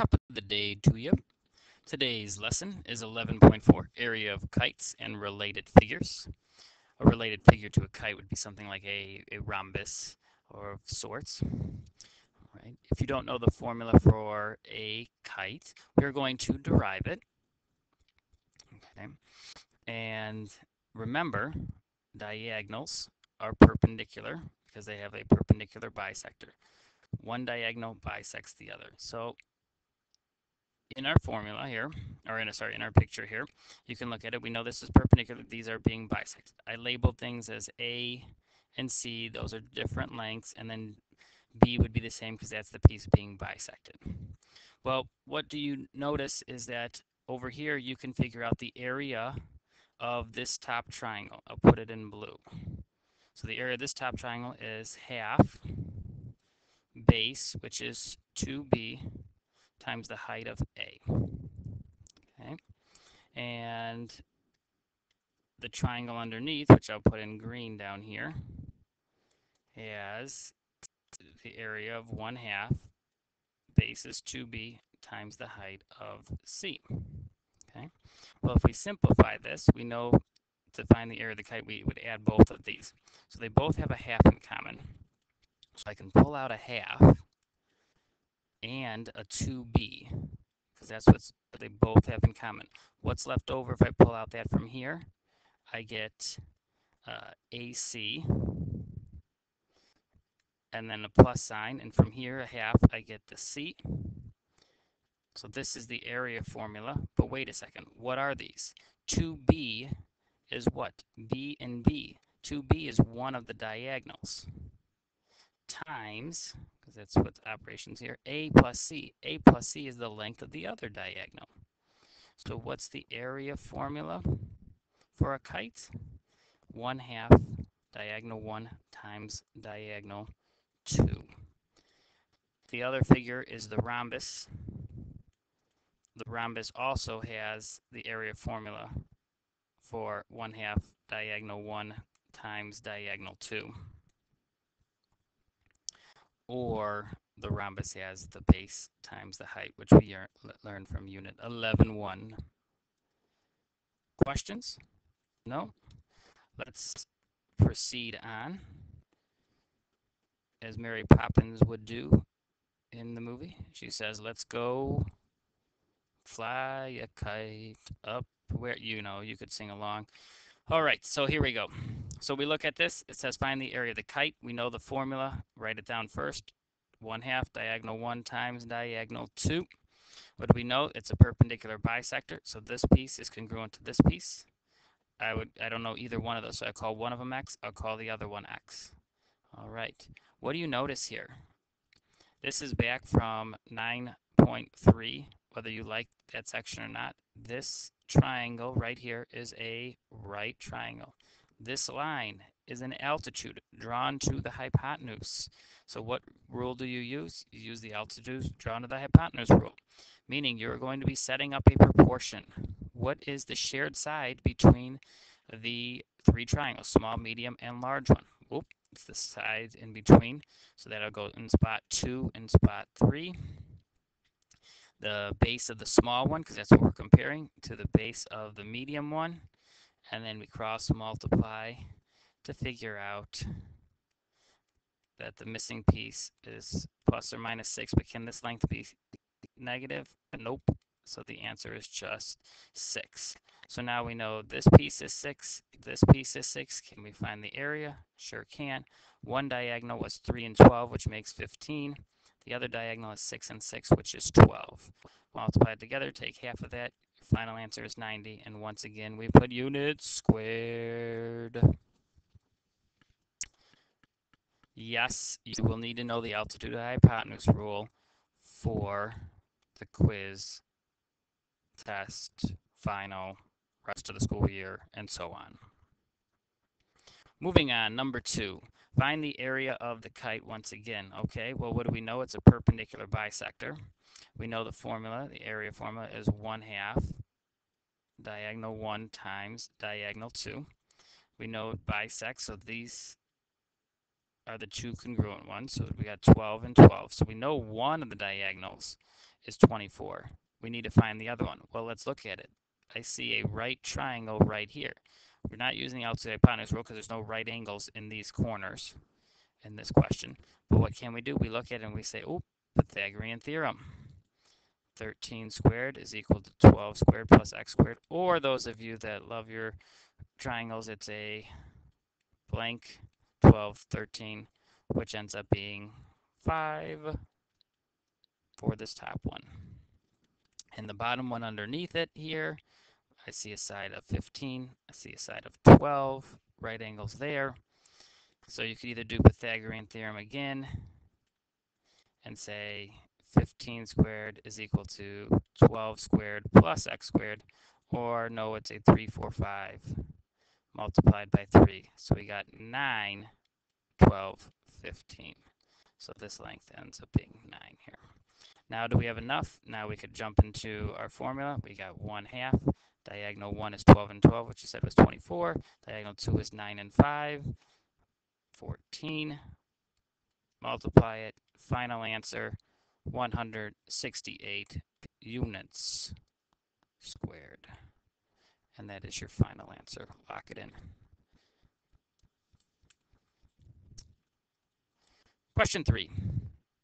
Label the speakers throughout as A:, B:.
A: Top of the day to you. Today's lesson is 11.4, area of kites and related figures. A related figure to a kite would be something like a, a rhombus or of sorts. Right. If you don't know the formula for a kite, we're going to derive it. Okay. And remember, diagonals are perpendicular because they have a perpendicular bisector. One diagonal bisects the other. So in our formula here, or in a, sorry, in our picture here, you can look at it. We know this is perpendicular. These are being bisected. I labeled things as A and C. Those are different lengths. And then B would be the same because that's the piece being bisected. Well, what do you notice is that over here you can figure out the area of this top triangle. I'll put it in blue. So the area of this top triangle is half base, which is 2b, times the height of A. Okay, and the triangle underneath, which I'll put in green down here, has the area of 1 half base is 2b times the height of C. Okay, well, if we simplify this, we know to find the area of the kite, we would add both of these. So they both have a half in common. So I can pull out a half and a 2b, because that's what they both have in common. What's left over if I pull out that from here? I get uh, AC, and then a plus sign, and from here, a half, I get the C. So this is the area formula, but wait a second, what are these? 2b is what? b and b. 2b is one of the diagonals times, because that's what's operations here, a plus c. a plus c is the length of the other diagonal. So what's the area formula for a kite? 1 half diagonal 1 times diagonal 2. The other figure is the rhombus. The rhombus also has the area formula for 1 half diagonal 1 times diagonal 2 or the rhombus has the base times the height, which we learned from unit 11.1. Questions? No? Let's proceed on, as Mary Poppins would do in the movie. She says, let's go fly a kite up where, you know, you could sing along. All right, so here we go. So we look at this. It says find the area of the kite. We know the formula. Write it down first. 1 half diagonal 1 times diagonal 2. What do we know? It's a perpendicular bisector. So this piece is congruent to this piece. I would I don't know either one of those. So I call one of them x. I'll call the other one x. All right. What do you notice here? This is back from 9.3, whether you like that section or not. This triangle right here is a right triangle. This line is an altitude drawn to the hypotenuse. So what rule do you use? You use the altitude drawn to the hypotenuse rule, meaning you're going to be setting up a proportion. What is the shared side between the three triangles, small, medium, and large one? Oop, it's the side in between. So that'll go in spot two and spot three. The base of the small one, because that's what we're comparing, to the base of the medium one. And then we cross multiply to figure out that the missing piece is plus or minus 6, but can this length be negative? Nope. So the answer is just 6. So now we know this piece is 6, this piece is 6. Can we find the area? Sure can. One diagonal was 3 and 12, which makes 15. The other diagonal is 6 and 6, which is 12. Multiply it together, take half of that. Final answer is 90. And once again, we put units squared. Yes, you will need to know the altitude of hypotenuse rule for the quiz, test, final, rest of the school year, and so on. Moving on, number two, find the area of the kite once again. Okay, well, what do we know? It's a perpendicular bisector. We know the formula, the area formula is 1 half diagonal 1 times diagonal 2. We know it bisects, so these are the two congruent ones. So we got 12 and 12. So we know one of the diagonals is 24. We need to find the other one. Well, let's look at it. I see a right triangle right here. We're not using the altitude hypotenuse rule because there's no right angles in these corners in this question. But what can we do? We look at it and we say, oh, Pythagorean theorem. 13 squared is equal to 12 squared plus x squared. Or those of you that love your triangles, it's a blank 12, 13, which ends up being 5 for this top one. And the bottom one underneath it here, I see a side of 15, I see a side of 12, right angles there. So you could either do Pythagorean theorem again and say 15 squared is equal to 12 squared plus x squared, or no, it's a 3, 4, 5 multiplied by 3. So we got 9, 12, 15. So this length ends up being 9 here. Now do we have enough? Now we could jump into our formula. We got 1 half. Diagonal 1 is 12 and 12, which you said was 24. Diagonal 2 is 9 and 5, 14. Multiply it. Final answer, 168 units squared. And that is your final answer. Lock it in. Question three.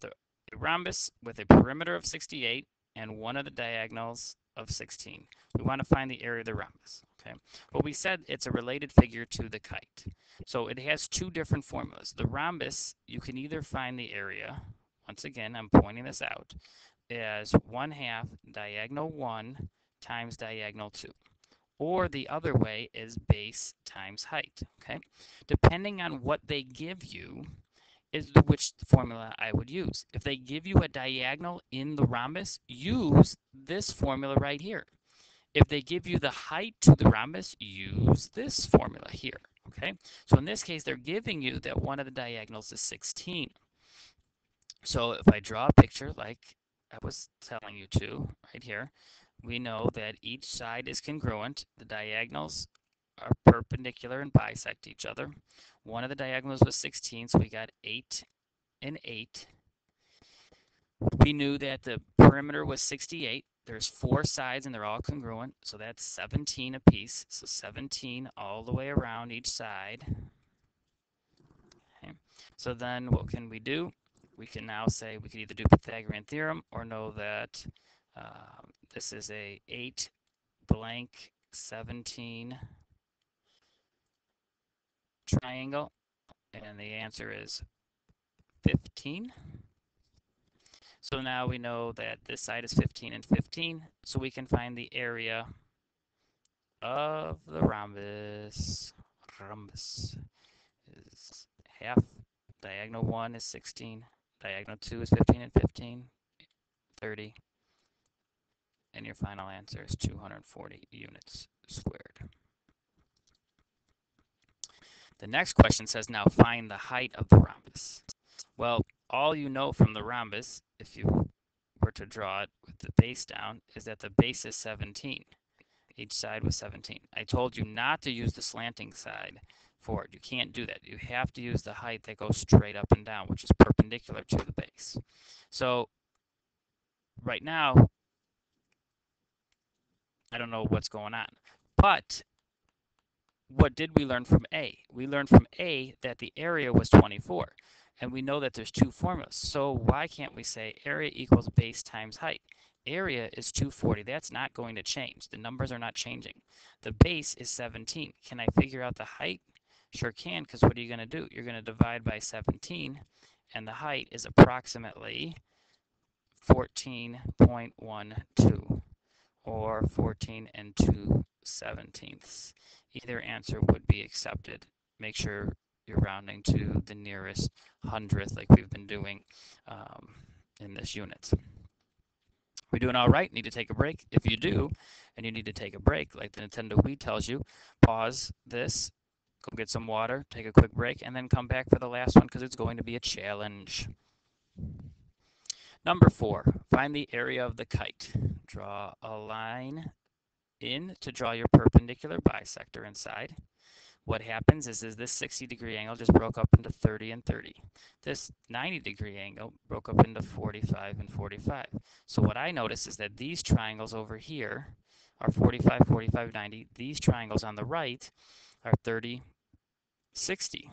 A: The rhombus with a perimeter of 68 and one of the diagonals of 16. We want to find the area of the rhombus. Okay. Well, we said it's a related figure to the kite. So it has two different formulas. The rhombus, you can either find the area, once again, I'm pointing this out, as 1 half diagonal 1 times diagonal 2. Or the other way is base times height, okay? Depending on what they give you is which formula I would use. If they give you a diagonal in the rhombus, use this formula right here. If they give you the height to the rhombus, use this formula here, okay? So in this case, they're giving you that one of the diagonals is 16. So if I draw a picture like I was telling you to right here, we know that each side is congruent. The diagonals are perpendicular and bisect each other. One of the diagonals was 16, so we got 8 and 8. We knew that the perimeter was 68. There's four sides and they're all congruent, so that's 17 apiece. So 17 all the way around each side. Okay. So then what can we do? We can now say we can either do Pythagorean theorem or know that uh, this is a 8 blank 17 triangle, and the answer is 15. So now we know that this side is 15 and 15, so we can find the area of the rhombus. Rhombus is half. Diagonal 1 is 16. Diagonal 2 is 15 and 15, 30 and your final answer is 240 units squared. The next question says, now find the height of the rhombus. Well, all you know from the rhombus, if you were to draw it with the base down, is that the base is 17. Each side was 17. I told you not to use the slanting side for it. You can't do that. You have to use the height that goes straight up and down, which is perpendicular to the base. So right now, I don't know what's going on. But what did we learn from A? We learned from A that the area was 24. And we know that there's two formulas. So why can't we say area equals base times height? Area is 240. That's not going to change. The numbers are not changing. The base is 17. Can I figure out the height? Sure can, because what are you going to do? You're going to divide by 17, and the height is approximately 14.12 or 14 and 2 seventeenths. Either answer would be accepted. Make sure you're rounding to the nearest hundredth like we've been doing um, in this unit. We doing all right? Need to take a break? If you do, and you need to take a break, like the Nintendo Wii tells you, pause this, go get some water, take a quick break, and then come back for the last one because it's going to be a challenge. Number four, find the area of the kite. Draw a line in to draw your perpendicular bisector inside. What happens is, is this 60 degree angle just broke up into 30 and 30. This 90 degree angle broke up into 45 and 45. So what I notice is that these triangles over here are 45, 45, 90. These triangles on the right are 30, 60,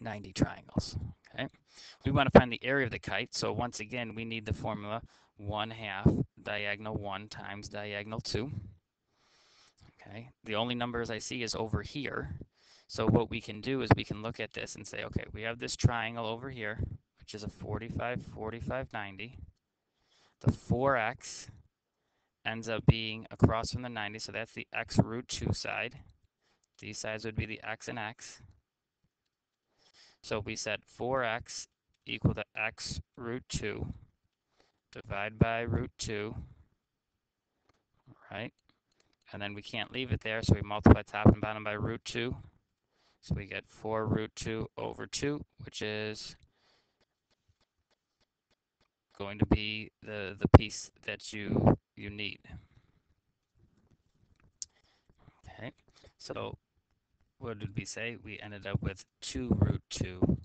A: 90 triangles. Okay. We want to find the area of the kite. So once again, we need the formula 1 half diagonal 1 times diagonal 2. Okay. The only numbers I see is over here. So what we can do is we can look at this and say, okay, we have this triangle over here, which is a 45, 45, 90. The 4x ends up being across from the 90, so that's the x root 2 side. These sides would be the x and x. So we said 4x equal to x root 2 divide by root 2, right? And then we can't leave it there, so we multiply top and bottom by root 2. So we get 4 root 2 over 2, which is going to be the, the piece that you, you need. Okay, so what did we say? We ended up with 2 root 2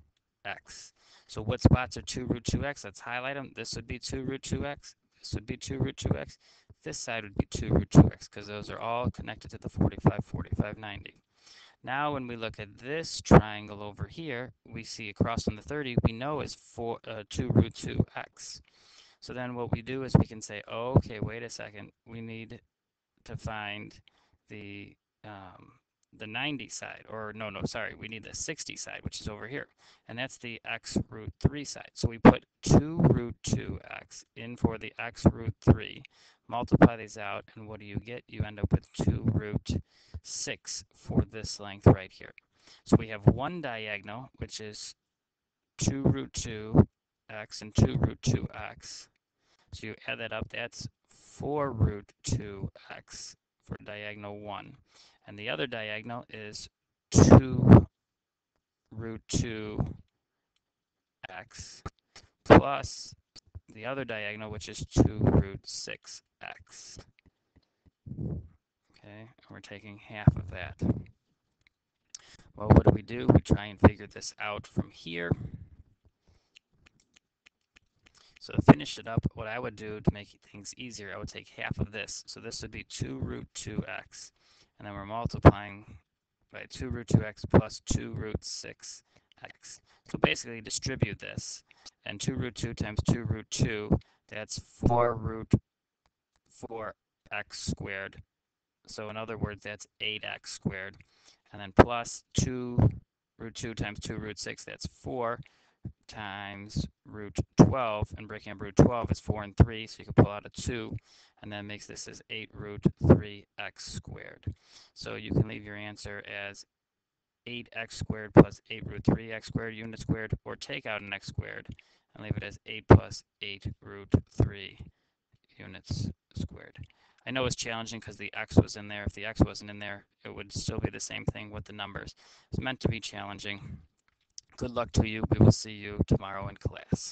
A: x. So what spots are 2 root 2x? Let's highlight them. This would be 2 root 2x. This would be 2 root 2x. This side would be 2 root 2x because those are all connected to the 45, 45, 90. Now when we look at this triangle over here, we see across from the 30, we know is four, uh, 2 root 2x. So then what we do is we can say, okay, wait a second. We need to find the um, the 90 side, or no, no, sorry, we need the 60 side, which is over here. And that's the x root 3 side. So we put 2 root 2x in for the x root 3, multiply these out, and what do you get? You end up with 2 root 6 for this length right here. So we have one diagonal, which is 2 root 2x and 2 root 2x. So you add that up, that's 4 root 2x for diagonal 1 and the other diagonal is 2 root 2 x plus the other diagonal, which is 2 root 6 x. Okay, and we're taking half of that. Well, what do we do? We try and figure this out from here. So to finish it up, what I would do to make things easier, I would take half of this. So this would be 2 root 2x and then we're multiplying by 2 root 2x plus 2 root 6x. So basically distribute this, and 2 root 2 times 2 root 2, that's 4 root 4x squared. So in other words, that's 8x squared. And then plus 2 root 2 times 2 root 6, that's 4 times root 12, and breaking up root 12 is 4 and 3, so you can pull out a 2, and that makes this as 8 root 3x squared. So you can leave your answer as 8x squared plus 8 root 3x squared unit squared, or take out an x squared and leave it as 8 plus 8 root 3 units squared. I know it's challenging because the x was in there. If the x wasn't in there, it would still be the same thing with the numbers. It's meant to be challenging. Good luck to you. We will see you tomorrow in class.